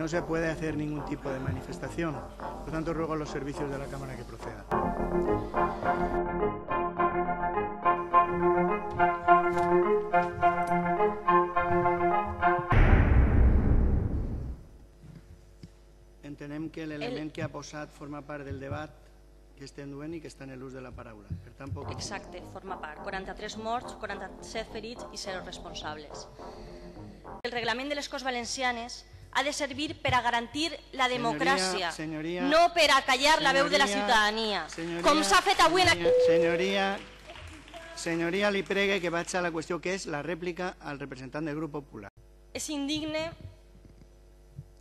No se puede hacer ningún tipo de manifestación. Por tanto, ruego a los servicios de la Cámara que procedan. Entenem que l'element que ha posat forma part del debat que estem duent i que està en l'ús de la paraula. Per tant, poc... Exacte, forma part. 43 morts, 47 ferits i 0 responsables. El reglament de les Corts Valencianes ha de servir per a garantir la democràcia, senyoria, no per a callar la veu de la senyoria, ciutadania, senyoria, com s'ha fet avui en senyo- Senyoria, senyoria, li pregue que vaig a la qüestió que és la rèplica al representant del grup popular. És indigne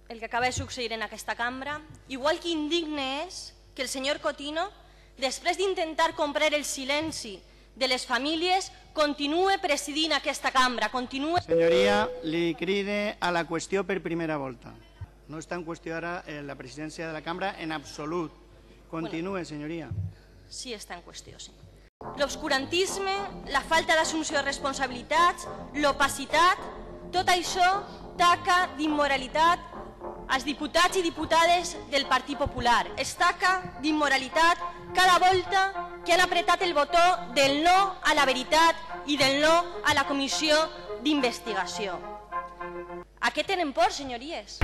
el que acaba de succeir en aquesta cambra, igual que indigne és que el senyor Cotino, després d'intentar comprar el silenci de les famílies, continue presidint aquesta cambra, continue... Senyoria, li cride a la qüestió per primera volta. No està en qüestió ara eh, la presidència de la cambra en absolut. Continue, senyoria. Sí està en qüestió, sí. L'obscurantisme, la falta d'assumpció de responsabilitats, l'opacitat, tot això taca d'immoralitat als diputats i diputades del Partit Popular. Es taca d'immoralitat cada volta que han apretat el botó del no a la veritat i del no a la comissió d'investigació. A què tenen por, senyories?